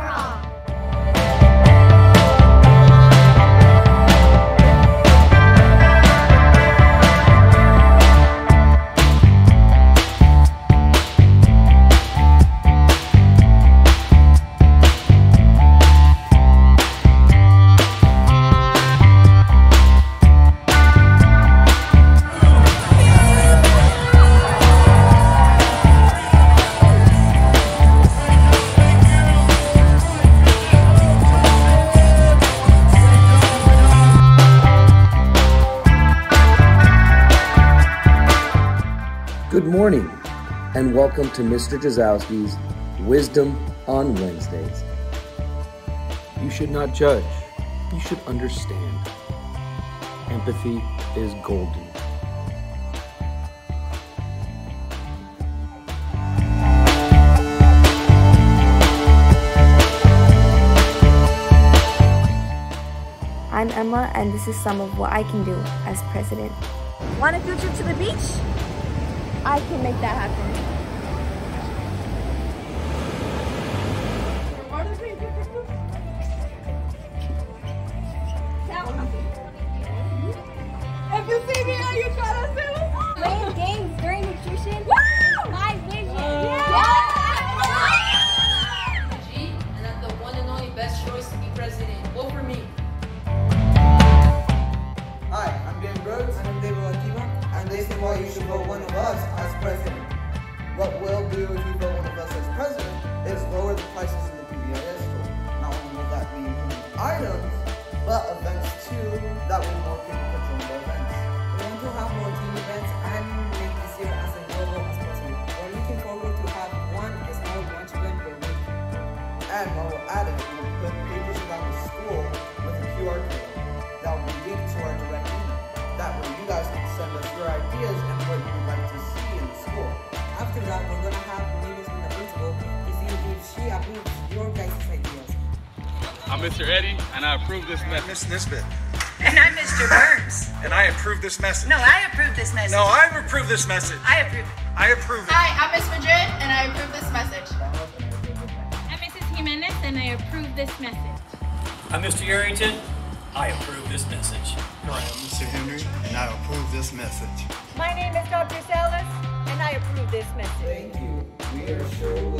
frog. Good morning, and welcome to Mr. Jazowski's Wisdom on Wednesdays. You should not judge, you should understand. Empathy is golden. I'm Emma, and this is some of what I can do as president. Want a field trip to the beach? I can make that happen. Why you should vote one of us as president. What we'll do if you vote one of us as president is lower the prices in the PBIS store. Not only will that be items, but events too, that way more people can join the events. We want to have more team events and make this year as enjoyable as possible. We're looking forward to have one as small lunch event per week. And while we're at it, we'll put pages around the school with a QR code that will that, we're gonna have meetings with the principal to see if she approves your guys' ideas. I'm Mr. Eddie, and I approve this message. Miss Nisbet, And I'm Mr. Burns. and I approve this message. No, I approve this message. No, I approve this message. I approve it. I approve it. Hi, I'm Miss Madrid, and I approve this message. I'm Mrs. Jimenez and I approve this message. I'm Mr. Yarrington. I approve this message. I am Mr. Henry, and I approve this message. My name is Dr. Salas, and I approve this message. Thank you. We are sure